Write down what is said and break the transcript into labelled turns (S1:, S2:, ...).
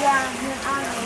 S1: 对啊，你看。